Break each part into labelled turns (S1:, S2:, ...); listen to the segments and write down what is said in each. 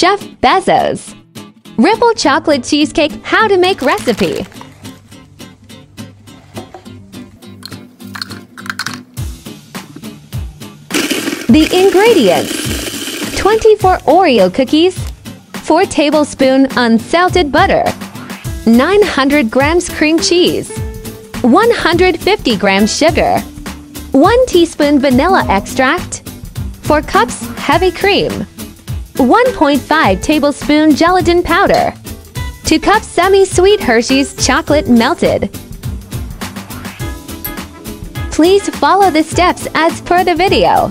S1: Chef Bezos. Ripple chocolate cheesecake how to make recipe. The ingredients 24 Oreo cookies, 4 tablespoon unsalted butter, 900 grams cream cheese, 150 grams sugar, 1 teaspoon vanilla extract, 4 cups heavy cream, 1.5 tablespoon gelatin powder, 2 cups semi-sweet Hershey's chocolate melted. Please follow the steps as per the video.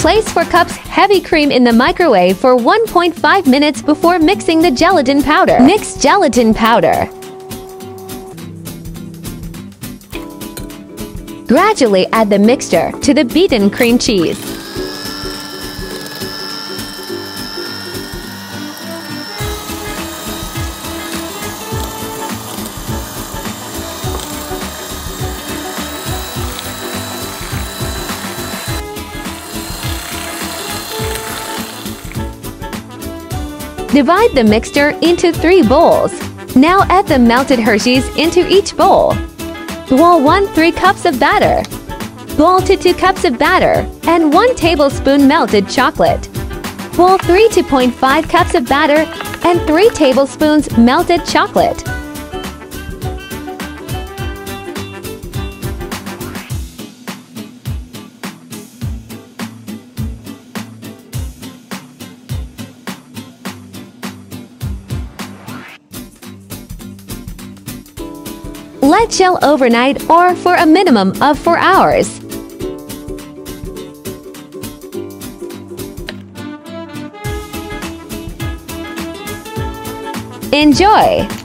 S1: Place 4 cups heavy cream in the microwave for 1.5 minutes before mixing the gelatin powder. Mix gelatin powder. Gradually add the mixture to the beaten cream cheese. Divide the mixture into three bowls. Now add the melted Hershey's into each bowl. Boil 1 3 cups of batter. Boil to 2 cups of batter and 1 tablespoon melted chocolate. Boil 3 to 0.5 cups of batter and 3 tablespoons melted chocolate. Let chill overnight or for a minimum of 4 hours. Enjoy!